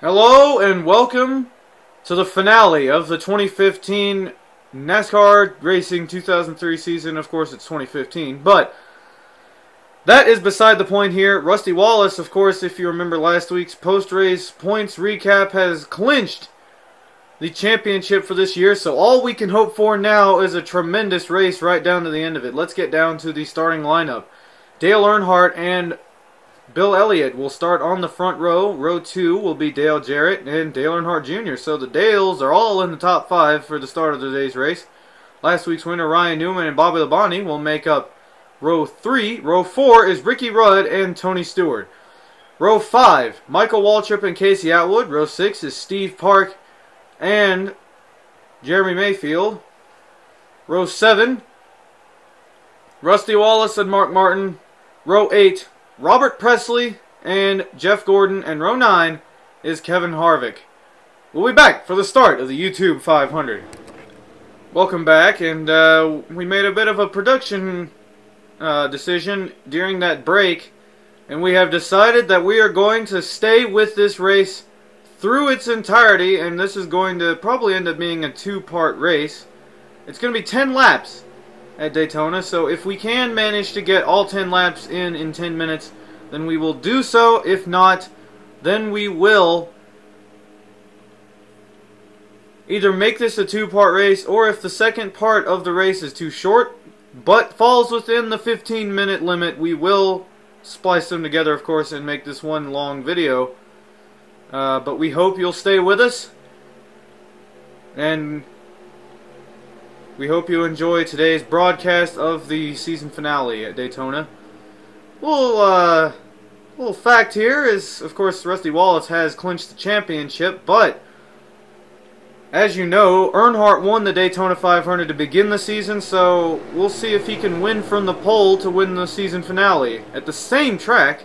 Hello and welcome to the finale of the 2015 NASCAR Racing 2003 season. Of course, it's 2015, but that is beside the point here. Rusty Wallace, of course, if you remember last week's post-race points recap, has clinched the championship for this year. So all we can hope for now is a tremendous race right down to the end of it. Let's get down to the starting lineup. Dale Earnhardt and Bill Elliott will start on the front row. Row two will be Dale Jarrett and Dale Earnhardt Jr. So the Dales are all in the top five for the start of today's race. Last week's winner Ryan Newman and Bobby Labonte will make up row three. Row four is Ricky Rudd and Tony Stewart. Row five, Michael Waltrip and Casey Atwood. Row six is Steve Park and Jeremy Mayfield. Row seven, Rusty Wallace and Mark Martin. Row eight, Robert Pressley and Jeff Gordon, and row 9 is Kevin Harvick. We'll be back for the start of the YouTube 500. Welcome back, and uh, we made a bit of a production uh, decision during that break, and we have decided that we are going to stay with this race through its entirety, and this is going to probably end up being a two-part race. It's going to be 10 laps, at Daytona. So if we can manage to get all 10 laps in in 10 minutes, then we will do so. If not, then we will either make this a two-part race, or if the second part of the race is too short, but falls within the 15-minute limit, we will splice them together, of course, and make this one long video. Uh, but we hope you'll stay with us. And we hope you enjoy today's broadcast of the season finale at Daytona. Little, uh, little fact here is, of course, Rusty Wallace has clinched the championship, but as you know, Earnhardt won the Daytona 500 to begin the season, so we'll see if he can win from the pole to win the season finale at the same track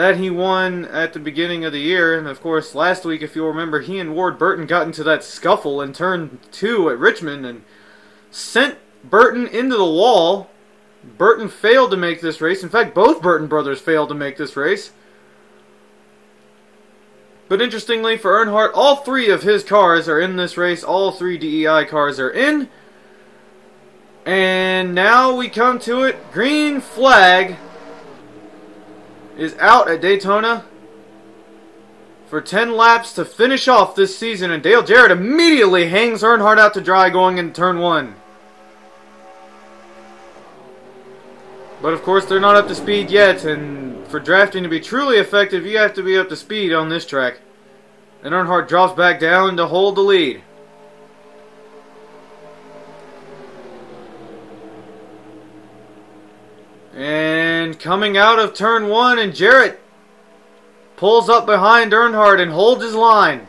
that he won at the beginning of the year. And of course, last week, if you'll remember, he and Ward Burton got into that scuffle in turn two at Richmond and sent Burton into the wall. Burton failed to make this race. In fact, both Burton brothers failed to make this race. But interestingly, for Earnhardt, all three of his cars are in this race. All three DEI cars are in. And now we come to it. Green flag is out at Daytona for 10 laps to finish off this season, and Dale Jarrett immediately hangs Earnhardt out to dry going into turn one. But of course, they're not up to speed yet, and for drafting to be truly effective, you have to be up to speed on this track. And Earnhardt drops back down to hold the lead. And coming out of turn one, and Jarrett pulls up behind Earnhardt and holds his line.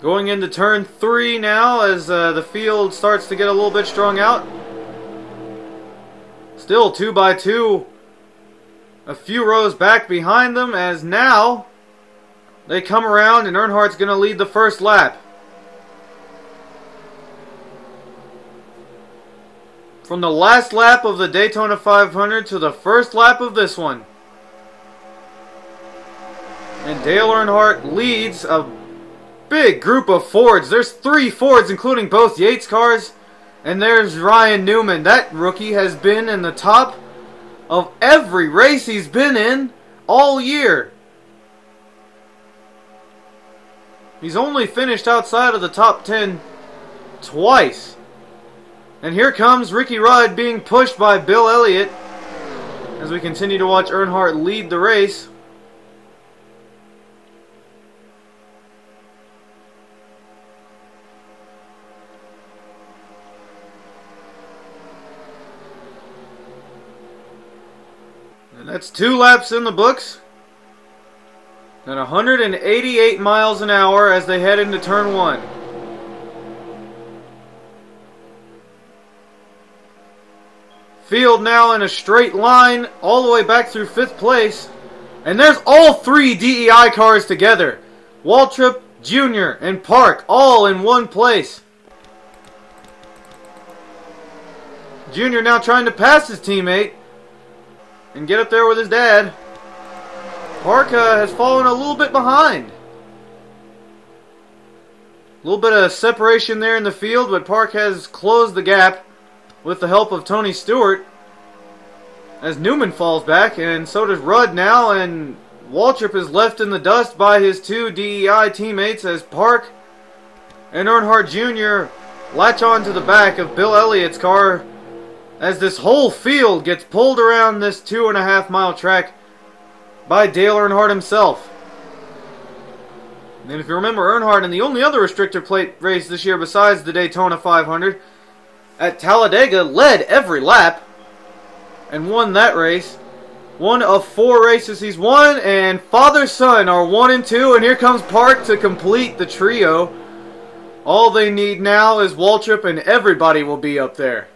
Going into turn three now as uh, the field starts to get a little bit strung out. Still two by two. A few rows back behind them as now they come around and Earnhardt's going to lead the first lap. From the last lap of the Daytona 500 to the first lap of this one. And Dale Earnhardt leads a big group of Fords. There's three Fords, including both Yates cars. And there's Ryan Newman. That rookie has been in the top of every race he's been in all year. He's only finished outside of the top 10 twice. And here comes Ricky Rudd being pushed by Bill Elliott as we continue to watch Earnhardt lead the race. And that's two laps in the books. And 188 miles an hour as they head into turn one. Field now in a straight line all the way back through fifth place. And there's all three DEI cars together. Waltrip, Jr., and Park all in one place. Jr. now trying to pass his teammate and get up there with his dad. Park uh, has fallen a little bit behind. A little bit of separation there in the field, but Park has closed the gap with the help of Tony Stewart. As Newman falls back, and so does Rudd now, and Waltrip is left in the dust by his two DEI teammates as Park and Earnhardt Jr. latch on to the back of Bill Elliott's car as this whole field gets pulled around this two and a half mile track by Dale Earnhardt himself. And if you remember, Earnhardt in the only other restrictor plate race this year besides the Daytona 500 at Talladega led every lap and won that race. One of four races he's won, and father son are one and two, and here comes Park to complete the trio. All they need now is Waltrip, and everybody will be up there.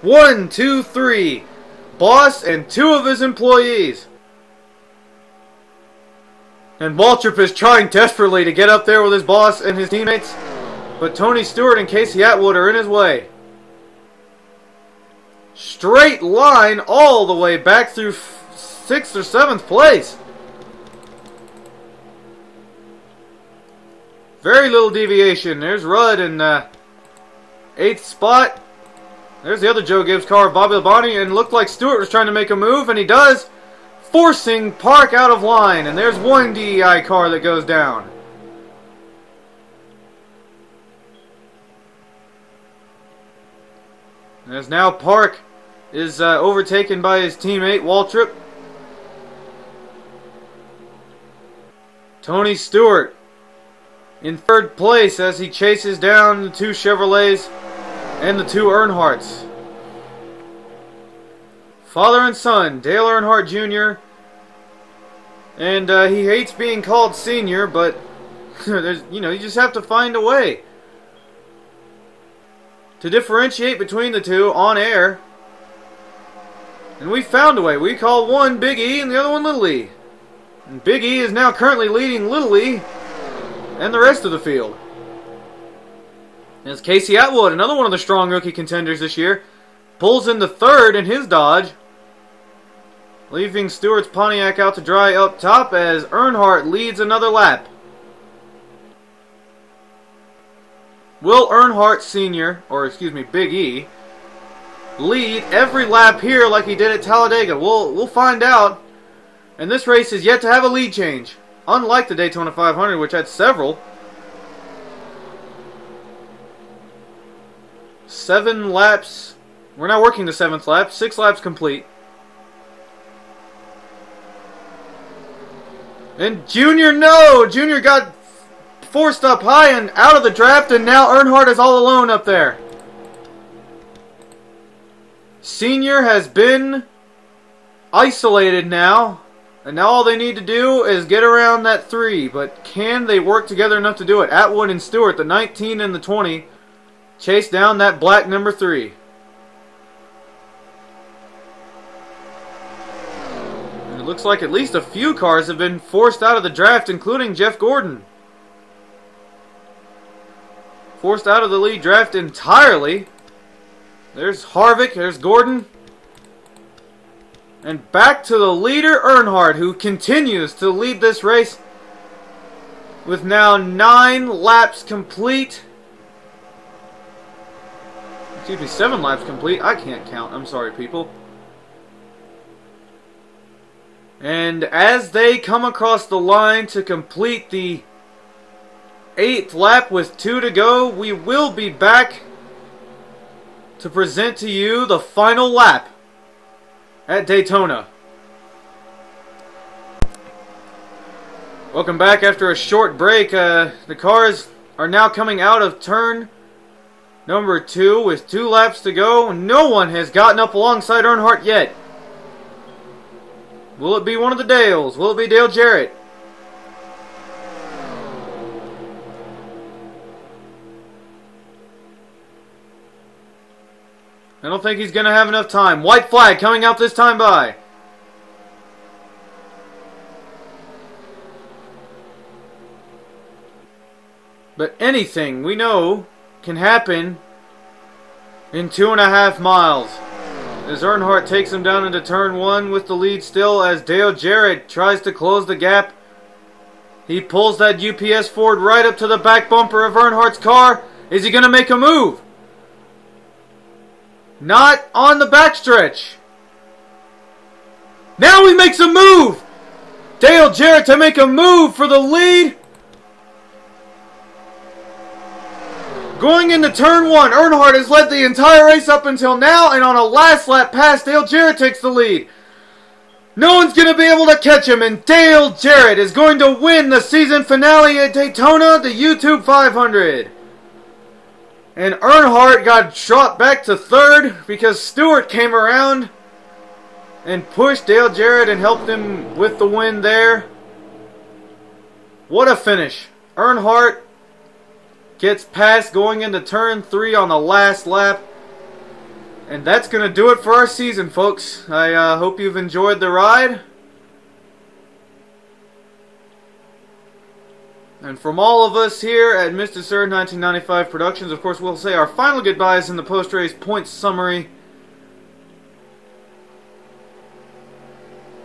One, two, three. Boss and two of his employees. And Waltrip is trying desperately to get up there with his boss and his teammates. But Tony Stewart and Casey Atwood are in his way. Straight line all the way back through sixth or seventh place. Very little deviation. There's Rudd in uh, eighth spot. There's the other Joe Gibbs car, Bobby Labonte, and looked like Stewart was trying to make a move, and he does, forcing Park out of line. And there's one DEI car that goes down. As now Park is uh, overtaken by his teammate Waltrip. Tony Stewart in third place as he chases down the two Chevrolets and the two Earnhardts. Father and son, Dale Earnhardt Jr. And uh, he hates being called senior, but there's, you know, you just have to find a way to differentiate between the two on air. And we found a way. We call one Big E and the other one Little E. And Big E is now currently leading Little E and the rest of the field. As Casey Atwood, another one of the strong rookie contenders this year, pulls in the third in his Dodge, leaving Stewart's Pontiac out to dry up top as Earnhardt leads another lap. Will Earnhardt Sr., or excuse me, Big E, lead every lap here like he did at Talladega? We'll, we'll find out. And this race is yet to have a lead change, unlike the Daytona 500, which had several. Seven laps. We're not working the seventh lap. Six laps complete. And Junior, no! Junior got forced up high and out of the draft, and now Earnhardt is all alone up there. Senior has been isolated now, and now all they need to do is get around that three. But can they work together enough to do it? Atwood and Stewart, the 19 and the 20, chase down that black number three. It looks like at least a few cars have been forced out of the draft, including Jeff Gordon forced out of the lead draft entirely. There's Harvick, there's Gordon. And back to the leader, Earnhardt, who continues to lead this race with now nine laps complete. Excuse me, seven laps complete. I can't count. I'm sorry, people. And as they come across the line to complete the eighth lap with two to go. We will be back to present to you the final lap at Daytona. Welcome back after a short break. Uh, the cars are now coming out of turn number two with two laps to go. No one has gotten up alongside Earnhardt yet. Will it be one of the Dales? Will it be Dale Jarrett? I don't think he's going to have enough time. White flag coming out this time by. But anything we know can happen in two and a half miles. As Earnhardt takes him down into turn one with the lead still as Dale Jarrett tries to close the gap. He pulls that UPS Ford right up to the back bumper of Earnhardt's car. Is he going to make a move? Not on the backstretch. Now he makes a move! Dale Jarrett to make a move for the lead. Going into turn one, Earnhardt has led the entire race up until now, and on a last lap pass, Dale Jarrett takes the lead. No one's going to be able to catch him, and Dale Jarrett is going to win the season finale at Daytona, the YouTube 500. And Earnhardt got shot back to third because Stewart came around and pushed Dale Jarrett and helped him with the win there. What a finish. Earnhardt gets past going into turn three on the last lap. And that's going to do it for our season, folks. I uh, hope you've enjoyed the ride. And from all of us here at Mr. Sir 1995 Productions, of course, we'll say our final goodbyes in the post-race points summary.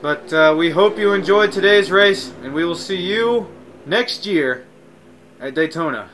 But uh, we hope you enjoyed today's race, and we will see you next year at Daytona.